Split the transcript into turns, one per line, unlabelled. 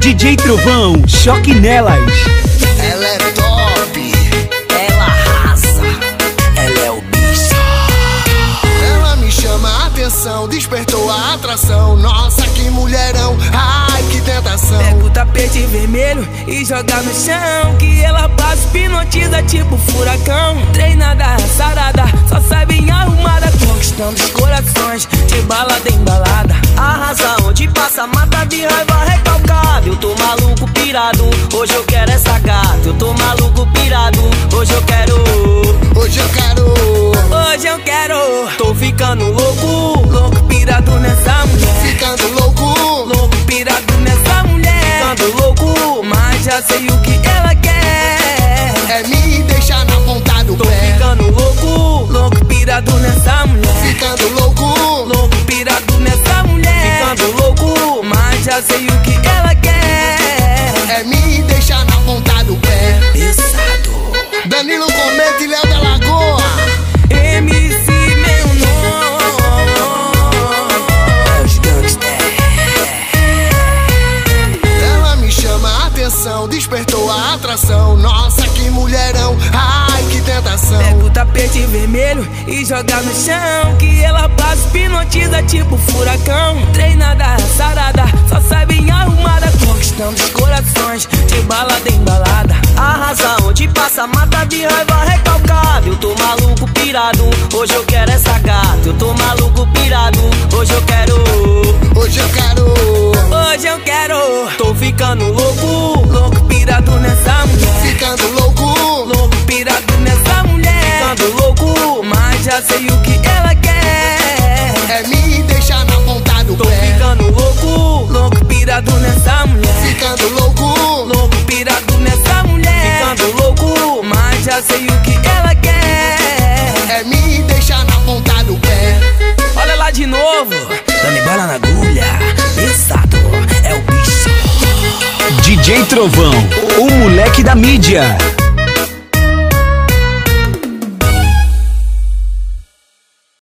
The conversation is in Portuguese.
DJ Trovão, choque nelas.
Ela é top, ela arrasa, ela é o bicho. Ela me chama a atenção, despertou a atração. Nossa, que mulherão, ai que tentação.
Pega o tapete vermelho e joga no chão. Que ela passa, hipnotiza tipo furacão. Treinada, sarada, só sabe em arrumada. Conquistando os corações, de balada embalada.
Arrasa onde passa, mata de raiva pirado. Hoje eu quero essa gata. Eu tô maluco, pirado. Hoje eu quero. Hoje eu quero.
Hoje eu quero,
Tô ficando louco.
louco pirado nessa mulher.
Ficando louco.
Louco pirado nessa mulher.
Ficando louco.
Mas já sei o que ela quer.
É me deixar na ponta do
Tô
pé.
ficando louco, louco pirado nessa mulher.
Ficando louco.
Louco pirado nessa mulher.
Ficando louco.
Mas já sei o que
atenção, despertou a atração. Nossa, que mulherão, ai que tentação.
Pega o tapete vermelho e joga no chão. Que ela passa, hipnotiza tipo furacão. Treinada, sarada, só sabe em arrumada. Conquistando corações, de balada embalada.
Arrasa onde passa, mata de raiva recalcado. Eu tô maluco, pirado. Hoje eu quero essa gata. Eu tô maluco, pirado. Hoje eu quero. Hoje eu quero.
Ela quer.
É me deixar na ponta do pé.
Olha lá de novo, dando bala na agulha. Pesado, é o bicho.
DJ Trovão, o moleque da mídia.